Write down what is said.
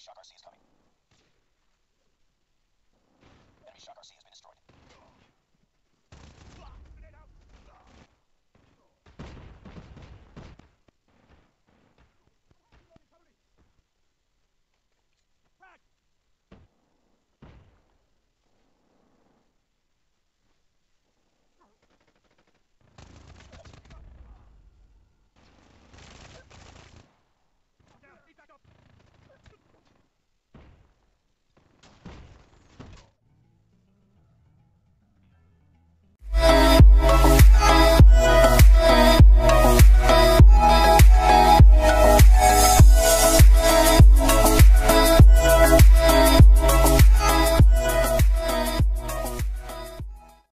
Shock sees coming.